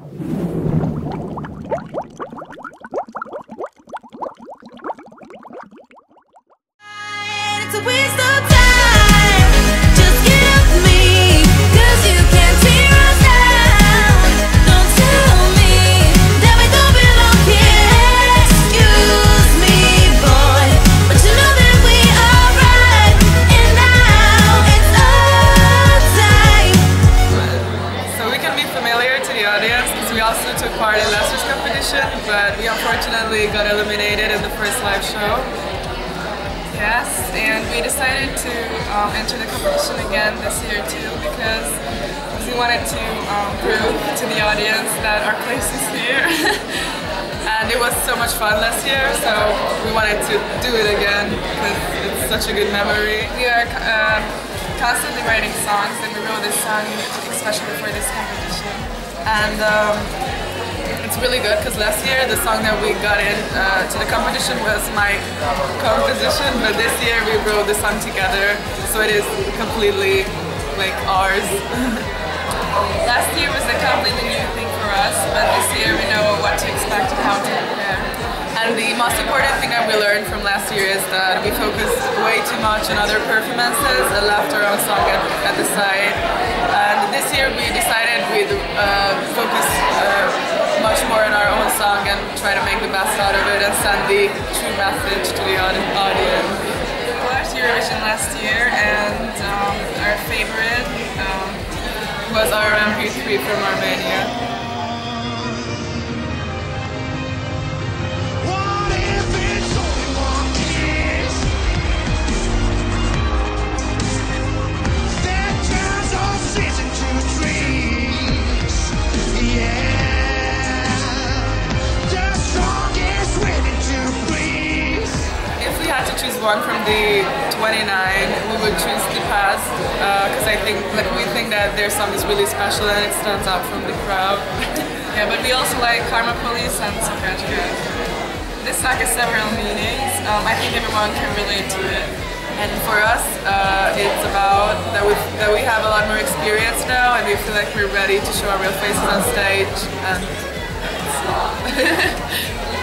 It's a waste we also took part in last year's competition, but we unfortunately got eliminated in the first live show. Yes, and we decided to um, enter the competition again this year too because we wanted to um, prove to the audience that our place is here. and it was so much fun last year, so we wanted to do it again because it's such a good memory. We are uh, constantly writing songs, and we wrote this song especially for this competition. And um, it's really good because last year the song that we got in uh, to the competition was my composition, but this year we wrote the song together, so it is completely like ours. last year was a completely new thing for us, but this year we know what to expect and how to prepare. And the most important thing that we learned from last year is that we focused way too much on other performances and left our own song at, at the side. And this year we decided uh, focus uh, much more on our own song and try to make the best out of it and send the true message to the audience. We watched Eurovision last year and um, our favorite um, was Aram MP3 from Armenia. One from the 29, we would choose the past because I think like we think that their song is really special and it stands out from the crowd. yeah, but we also like Karma Police and Sokrachka. This song has several meanings. Um, I think everyone can relate to it. And for us, uh, it's about that we that we have a lot more experience now, and we feel like we're ready to show our real faces on stage. And